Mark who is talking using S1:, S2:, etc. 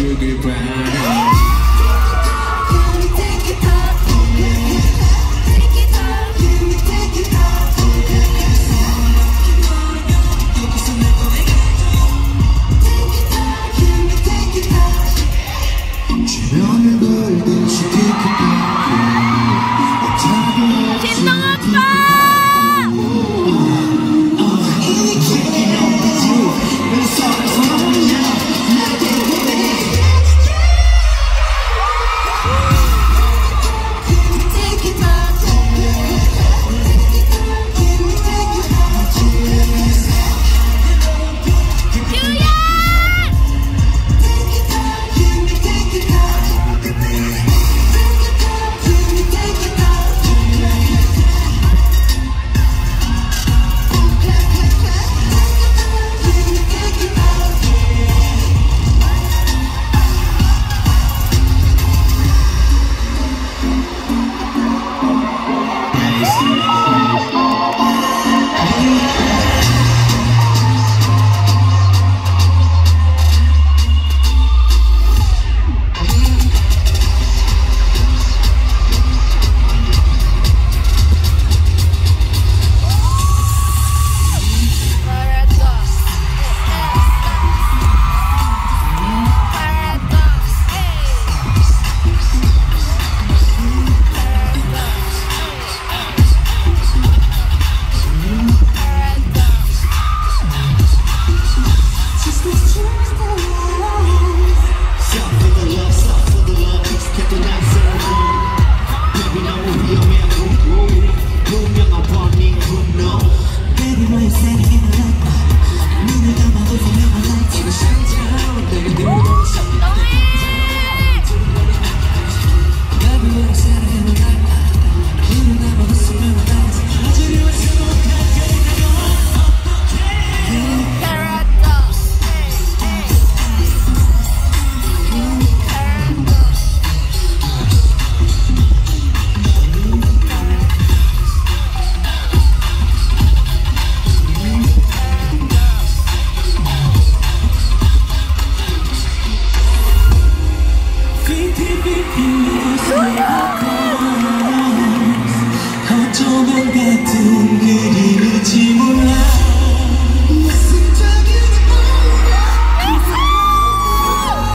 S1: you get behind MVP.